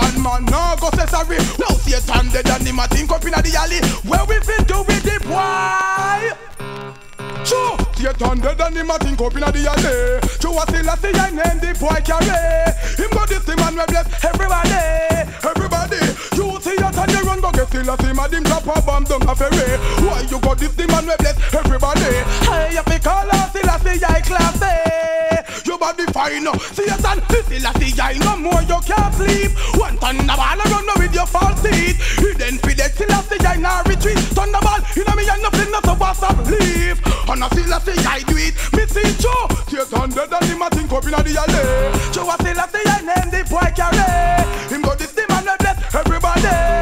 Elephant man, no go say sorry. Now Satan dead and him a think up inna the alley. Where we fit do with the boy? Sure, Satan dead and him a think up inna the alley. True, I Selassie I name the boy carry. Him go this man we bless everybody, everybody. You see that and you run go get Selassie man him drop a bomb down a ferry. Why you go this man we bless everybody? Hey, you fi call out Selassie I class Your body fine, Satan, this Selassie I no more you can't sleep. One thunderball a run with your false teeth. Hidden fi dead Selassie I now retreat. Thunderball inna me and nothing not so what's up leave. And I Selassie I do it. Me see Joe, Satan dead and him a think up inna the alley. Joe a Selassie I name the boy carry. Him go this the we bless everybody, everybody.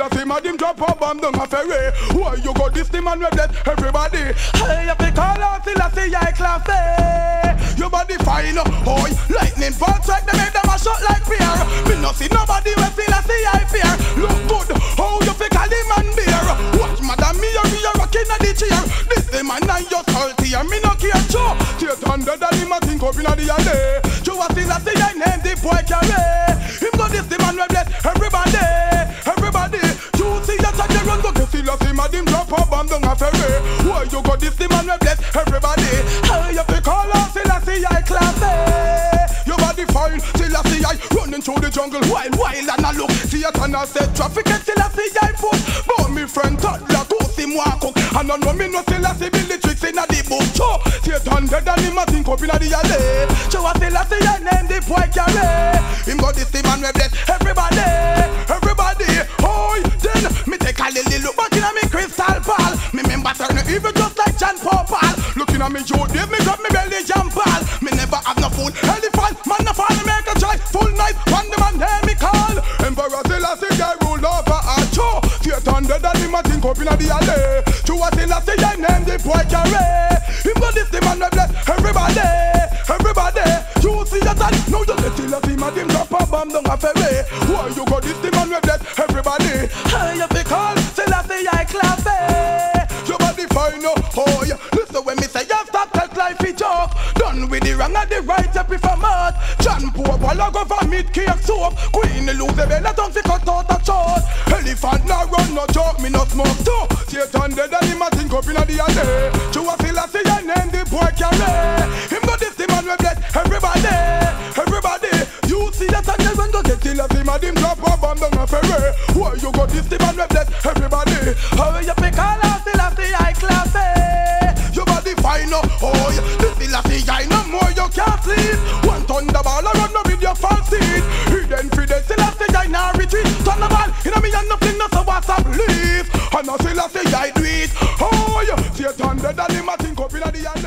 Still see man him drop a bomb down a ferry. Why you go this the man we bless everybody? Hey, you fi call out Selassie I class eh? Your body fine, oh, oh lightning bolt strike them make them a shot like fear. Me no see nobody we Selassie I fear. Look good, how you fi call him man beer? Watch madam me me a rocking a the chair. This the man and you salty and me no care. Joe, Satan dead and him a think up inna the alley. Joe a Selassie I name the boy carry. Down a ferry. Why you go this the man we bless everybody? Hey, you fi call out a see I class eh? Your body fine, a see I running through the jungle wild, wild and a look. See a ton of set traffic eh, and Selassie I foot. But me friend toddler to see me walk cook. And I know me no a see Billy tricks inna the book. Cho, Satan dead and him a think up inna the alley. A Selassie I name the boy carry. Him go this the man we Dave, me grab me belly jump ball. Me never have no fool, elephant, man no fall, make a try. Full night, one the man hear me call. Emperor Selassie, I rule over a show. Satan dead and him a think up inna the alley. True a Selassie, I name the boy carry. Him go this the man we bless everybody, everybody. You see that and now you let Selassie man him drop a bomb down a ferry. Why you go this the man we bless everybody? Hey, you fi call Selassie, with the wrong and the right, you prefer mad. John Pope, I go for meat cake soap. Queen lose the bell, don't fi cut out a short. Elephant no run, no joke, me no smoke too. Satan dead and him a think up inna the alley. True a Selassie, I name the boy carry. Him go this the man we bless everybody, everybody. You see that and run go get Selassie, man him drop a bomb down a ferry. Why you go this the man we bless everybody? How you pick all leave. And I Selassie, I do it. Oh yeah. Satan dead him a think up inna the.